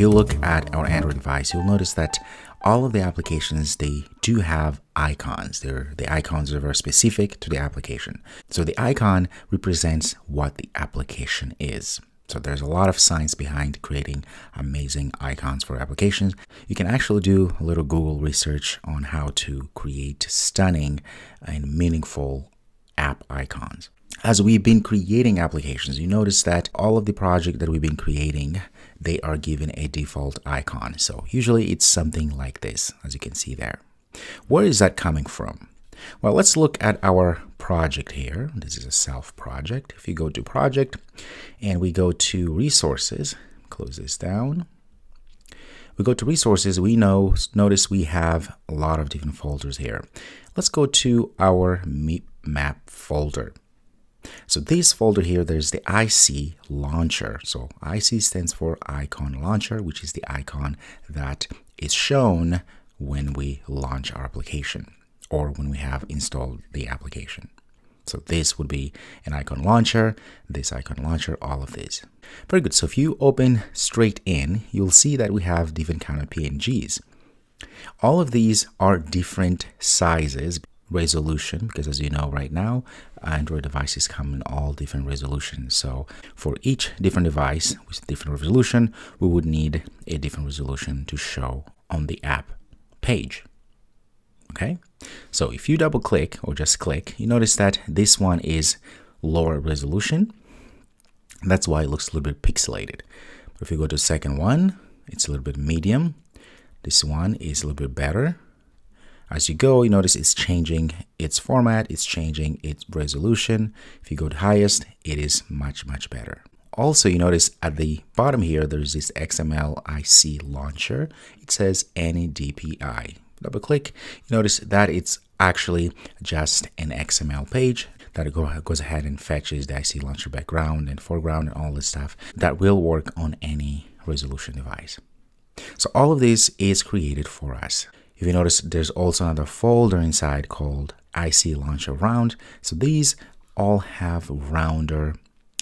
if you look at our Android device, you'll notice that all of the applications they do have icons They're, the icons are very specific to the application so the icon represents what the application is so there's a lot of science behind creating amazing icons for applications. You can actually do a little Google research on how to create stunning and meaningful app icons. As we've been creating applications, you notice that all of the project that we've been creating, they are given a default icon. So usually it's something like this, as you can see there. Where is that coming from? Well, let's look at our project here. This is a self project. If you go to project and we go to resources, close this down. We go to resources, we know, notice we have a lot of different folders here. Let's go to our map folder. So this folder here, there's the IC launcher. So IC stands for icon launcher, which is the icon that is shown when we launch our application or when we have installed the application. So this would be an icon launcher, this icon launcher, all of these. Very good. So if you open straight in, you'll see that we have different kind of PNGs. All of these are different sizes, resolution, because as you know right now, Android devices come in all different resolutions. So for each different device with different resolution, we would need a different resolution to show on the app page. Okay, so if you double click or just click, you notice that this one is lower resolution. That's why it looks a little bit pixelated. If you go to second one, it's a little bit medium. This one is a little bit better. As you go, you notice it's changing its format, it's changing its resolution. If you go to highest, it is much, much better. Also, you notice at the bottom here, there's this XML IC launcher. It says any DPI double click, you notice that it's actually just an XML page that goes ahead and fetches the IC launcher background and foreground and all this stuff that will work on any resolution device. So all of this is created for us. If you notice, there's also another folder inside called IC Launcher Round. So these all have rounder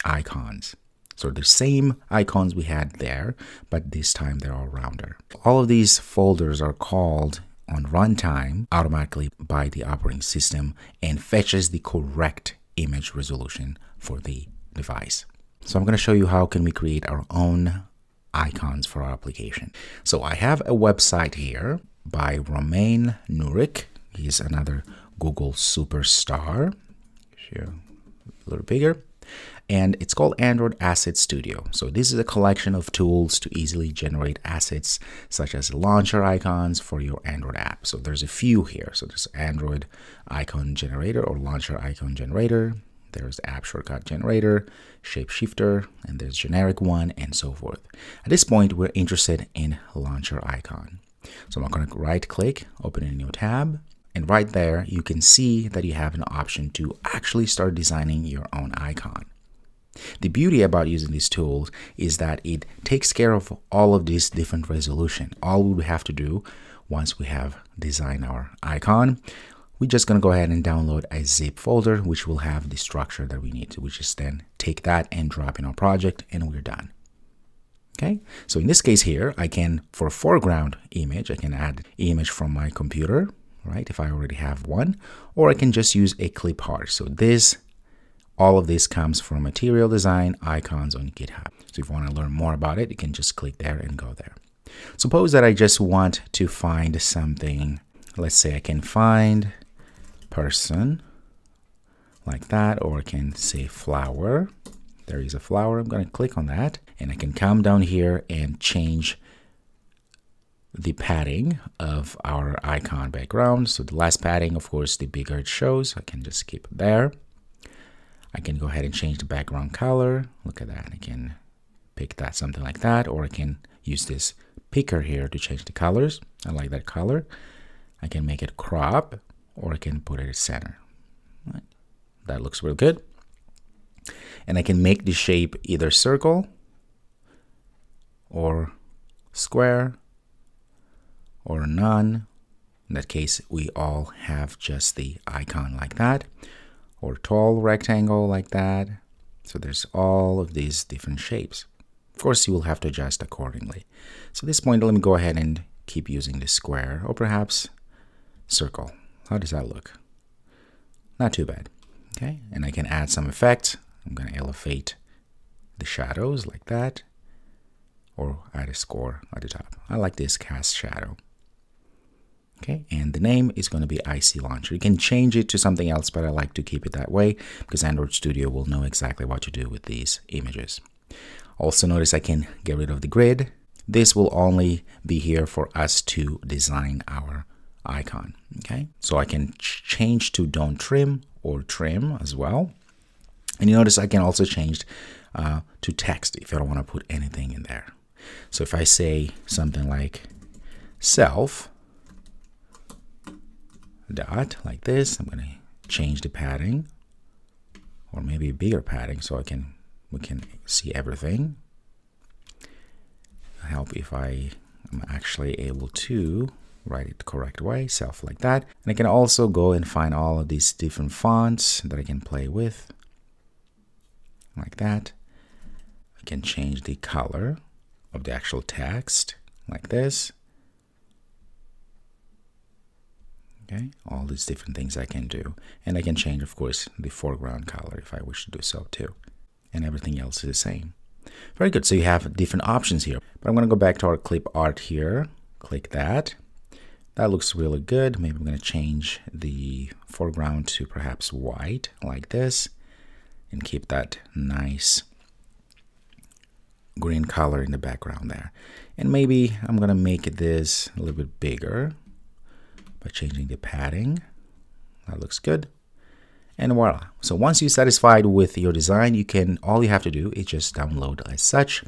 icons. So the same icons we had there, but this time they're all rounder. All of these folders are called on runtime automatically by the operating system and fetches the correct image resolution for the device. So I'm going to show you how can we create our own icons for our application. So I have a website here by Roman Nurik. He's another Google superstar. Show a little bigger and it's called Android Asset Studio. So this is a collection of tools to easily generate assets such as launcher icons for your Android app. So there's a few here. So there's Android icon generator or launcher icon generator. There's app shortcut generator, shapeshifter, and there's generic one and so forth. At this point, we're interested in launcher icon. So I'm going to right click, open a new tab, and right there, you can see that you have an option to actually start designing your own icon. The beauty about using these tools is that it takes care of all of these different resolution. All we have to do once we have designed our icon, we're just going to go ahead and download a zip folder, which will have the structure that we need to, which is then take that and drop in our project and we're done. Okay, so in this case here, I can, for a foreground image, I can add image from my computer, right, if I already have one, or I can just use a clip art. So this all of this comes from Material Design Icons on GitHub. So if you want to learn more about it, you can just click there and go there. Suppose that I just want to find something. Let's say I can find person like that, or I can say flower. There is a flower. I'm going to click on that and I can come down here and change the padding of our icon background. So the less padding, of course, the bigger it shows. I can just keep it there. I can go ahead and change the background color. Look at that. I can pick that something like that, or I can use this picker here to change the colors. I like that color. I can make it crop, or I can put it center. That looks real good. And I can make the shape either circle or square or none. In that case, we all have just the icon like that or tall rectangle like that. So there's all of these different shapes. Of course, you will have to adjust accordingly. So at this point, let me go ahead and keep using the square or perhaps circle. How does that look? Not too bad. Okay, and I can add some effects. I'm going to elevate the shadows like that or add a score at the top. I like this cast shadow. Okay, and the name is going to be IC Launcher. You can change it to something else, but I like to keep it that way because Android Studio will know exactly what to do with these images. Also notice I can get rid of the grid. This will only be here for us to design our icon. Okay, so I can change to don't trim or trim as well. And you notice I can also change uh, to text if I don't want to put anything in there. So if I say something like self dot like this, I'm going to change the padding or maybe bigger padding so I can we can see everything. help if I am actually able to write it the correct way, self like that. And I can also go and find all of these different fonts that I can play with like that. I can change the color of the actual text like this. Okay, all these different things I can do. And I can change, of course, the foreground color if I wish to do so too. And everything else is the same. Very good, so you have different options here. But I'm gonna go back to our clip art here. Click that. That looks really good. Maybe I'm gonna change the foreground to perhaps white like this and keep that nice green color in the background there. And maybe I'm gonna make this a little bit bigger by changing the padding. That looks good. And voila. So once you're satisfied with your design, you can, all you have to do is just download as such.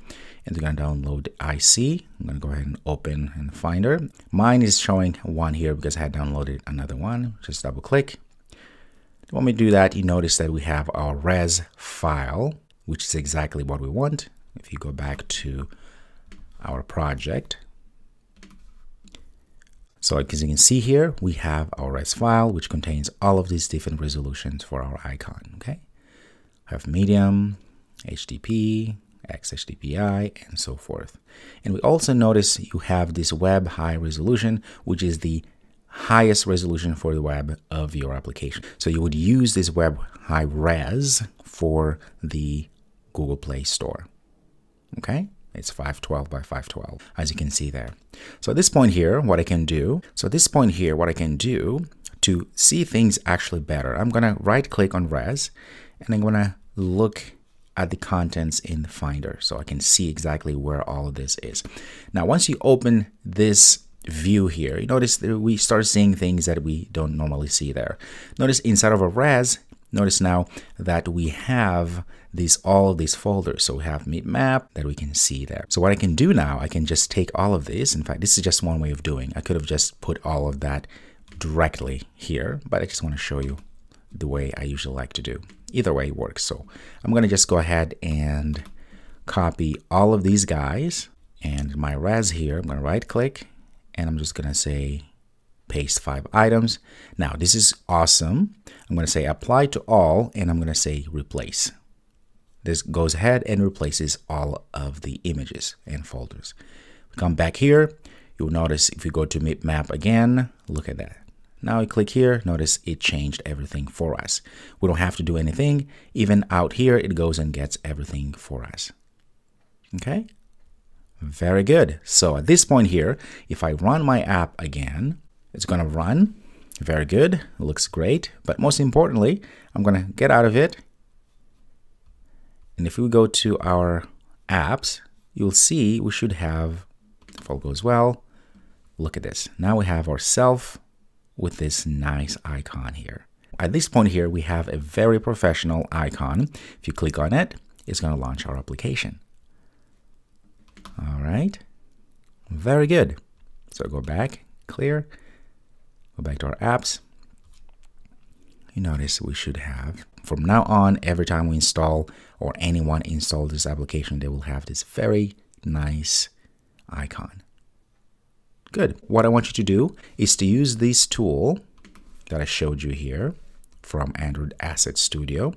And you're gonna download IC. I'm gonna go ahead and open in Finder. Mine is showing one here because I had downloaded another one. Just double click. When we do that, you notice that we have our res file, which is exactly what we want. If you go back to our project, so as you can see here, we have our res file, which contains all of these different resolutions for our icon, okay? We have medium, HDP, XHDPI, and so forth. And we also notice you have this web high resolution, which is the highest resolution for the web of your application. So you would use this web high res for the Google Play Store. Okay? It's 512 by 512, as you can see there. So at this point here, what I can do, so at this point here, what I can do to see things actually better, I'm gonna right click on res and I'm gonna look at the contents in the Finder so I can see exactly where all of this is. Now, once you open this view here, you notice that we start seeing things that we don't normally see there. Notice inside of a res, Notice now that we have these all of these folders. So we have mipmap that we can see there. So what I can do now, I can just take all of this. In fact, this is just one way of doing. I could have just put all of that directly here, but I just want to show you the way I usually like to do. Either way works. So I'm going to just go ahead and copy all of these guys and my res here. I'm going to right click and I'm just going to say paste five items. Now this is awesome. I'm going to say apply to all and I'm going to say replace. This goes ahead and replaces all of the images and folders. come back here, you'll notice if you go to map again, look at that. Now I click here, notice it changed everything for us. We don't have to do anything. Even out here, it goes and gets everything for us. Okay, very good. So at this point here, if I run my app again, it's going to run. Very good. It looks great. But most importantly, I'm going to get out of it. And if we go to our apps, you'll see we should have, if all goes well, look at this. Now we have ourself with this nice icon here. At this point here, we have a very professional icon. If you click on it, it's going to launch our application. All right. Very good. So go back, clear, Go back to our apps. You notice we should have, from now on, every time we install or anyone install this application, they will have this very nice icon. Good. What I want you to do is to use this tool that I showed you here from Android Asset Studio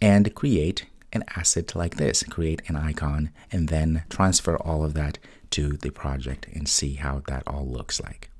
and create an asset like this, create an icon, and then transfer all of that to the project and see how that all looks like.